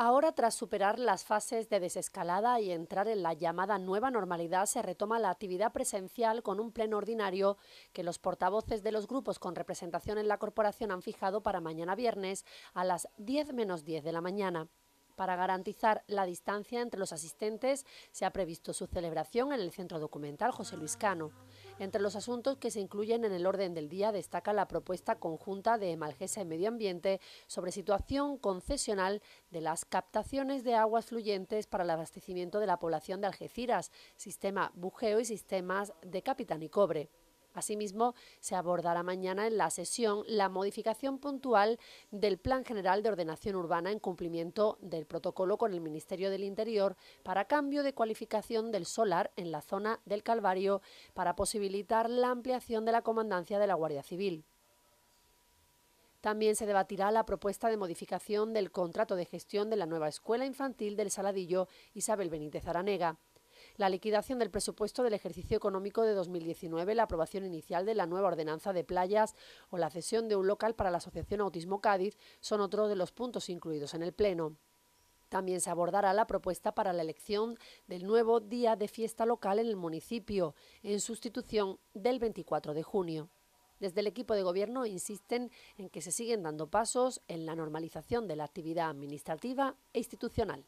Ahora, tras superar las fases de desescalada y entrar en la llamada nueva normalidad, se retoma la actividad presencial con un pleno ordinario que los portavoces de los grupos con representación en la corporación han fijado para mañana viernes a las 10 menos 10 de la mañana. Para garantizar la distancia entre los asistentes, se ha previsto su celebración en el Centro Documental José Luis Cano. Entre los asuntos que se incluyen en el orden del día destaca la propuesta conjunta de Malgesa y Medio Ambiente sobre situación concesional de las captaciones de aguas fluyentes para el abastecimiento de la población de Algeciras, sistema bujeo y sistemas de capitán y cobre. Asimismo, se abordará mañana en la sesión la modificación puntual del Plan General de Ordenación Urbana en cumplimiento del protocolo con el Ministerio del Interior para cambio de cualificación del solar en la zona del Calvario para posibilitar la ampliación de la comandancia de la Guardia Civil. También se debatirá la propuesta de modificación del contrato de gestión de la nueva escuela infantil del Saladillo Isabel Benítez Aranega la liquidación del presupuesto del ejercicio económico de 2019, la aprobación inicial de la nueva ordenanza de playas o la cesión de un local para la Asociación Autismo Cádiz son otros de los puntos incluidos en el Pleno. También se abordará la propuesta para la elección del nuevo día de fiesta local en el municipio, en sustitución del 24 de junio. Desde el equipo de gobierno insisten en que se siguen dando pasos en la normalización de la actividad administrativa e institucional.